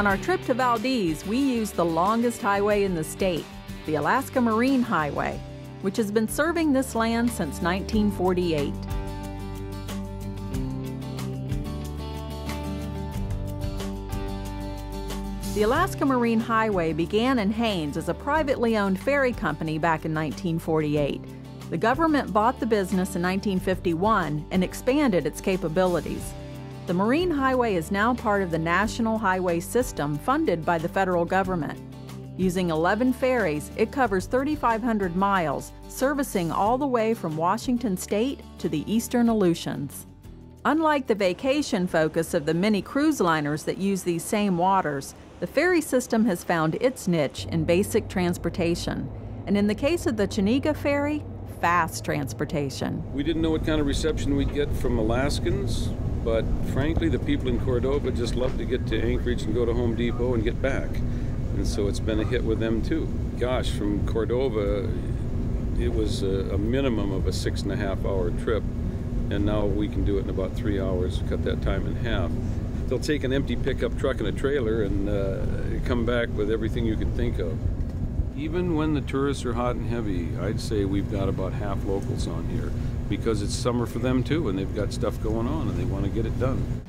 On our trip to Valdez, we used the longest highway in the state, the Alaska Marine Highway, which has been serving this land since 1948. The Alaska Marine Highway began in Haines as a privately owned ferry company back in 1948. The government bought the business in 1951 and expanded its capabilities. The Marine Highway is now part of the National Highway System funded by the federal government. Using 11 ferries, it covers 3,500 miles, servicing all the way from Washington State to the eastern Aleutians. Unlike the vacation focus of the many cruise liners that use these same waters, the ferry system has found its niche in basic transportation. And in the case of the Chenega Ferry, fast transportation. We didn't know what kind of reception we'd get from Alaskans, but frankly, the people in Cordova just love to get to Anchorage and go to Home Depot and get back. And so it's been a hit with them too. Gosh, from Cordova, it was a, a minimum of a six and a half hour trip, and now we can do it in about three hours, cut that time in half. They'll take an empty pickup truck and a trailer and uh, come back with everything you could think of. Even when the tourists are hot and heavy, I'd say we've got about half locals on here because it's summer for them too and they've got stuff going on and they want to get it done.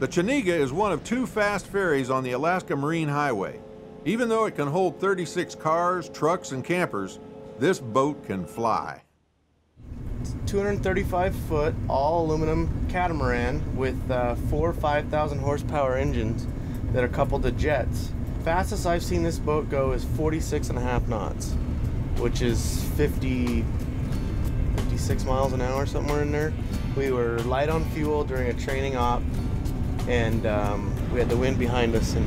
The Chenega is one of two fast ferries on the Alaska Marine Highway. Even though it can hold 36 cars, trucks, and campers, this boat can fly. It's 235 foot, all aluminum catamaran with uh, four 5,000 horsepower engines that are coupled to jets. Fastest I've seen this boat go is 46 and a half knots, which is 50, 56 miles an hour, somewhere in there. We were light on fuel during a training op, and um, we had the wind behind us, and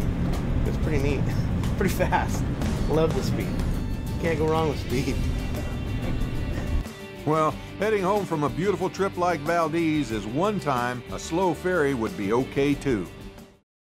it was pretty neat, pretty fast. Love the speed. Can't go wrong with speed. Well, heading home from a beautiful trip like Valdez is one time a slow ferry would be okay too.